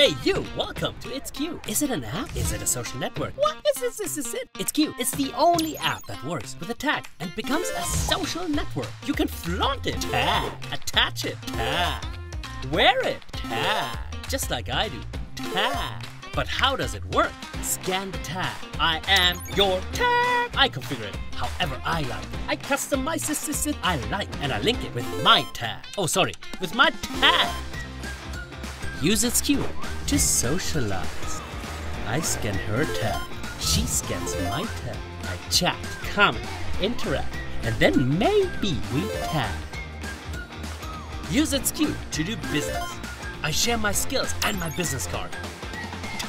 Hey, you! Welcome to IZQ. Is it an app? Is it a social network? What is this? This Is it? IZQ. It's the only app that works with a tag and becomes a social network. You can flaunt it, tag, attach it, tag, wear it, tag, just like I do, tag. But how does it work? Scan the tag. I am your tag. I configure it however I like. I customize it I like and I link it with my tag. Oh, sorry, with my tag. Use IZQ to socialize. I scan her tag. She scans my tag. I chat, comment, interact, and then maybe we tag. Use IZQ to do business. I share my skills and my business card.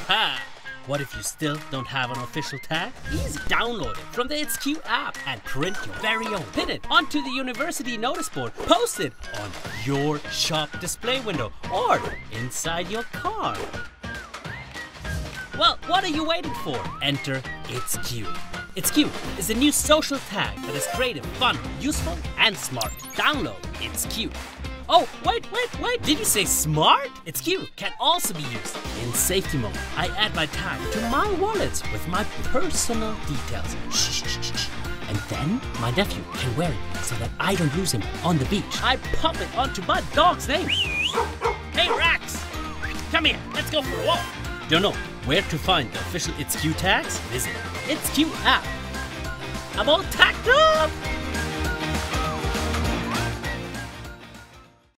Tag. What if you still don't have an official tag? Easy. Download it from the IZQ app and print your very own. Pin it onto the university notice board. Post it on your shop display window or inside your car. Well, what are you waiting for? Enter It's Cute. It's IZQ is a new social tag that is creative, fun, useful, and smart. Download IZQ. Oh, wait, wait, wait. Did you say smart? IZQ can also be used in safety mode. I add my tag to my wallets with my personal details. Shh, shh, shh. And then my nephew can wear it so that I don't lose him on the beach. I pop it onto my dog's name. Hey, Rax! Come here, let's go for a walk. Don't know where to find the official IZQ tags? Visit IZQ app. I'm all tagged up!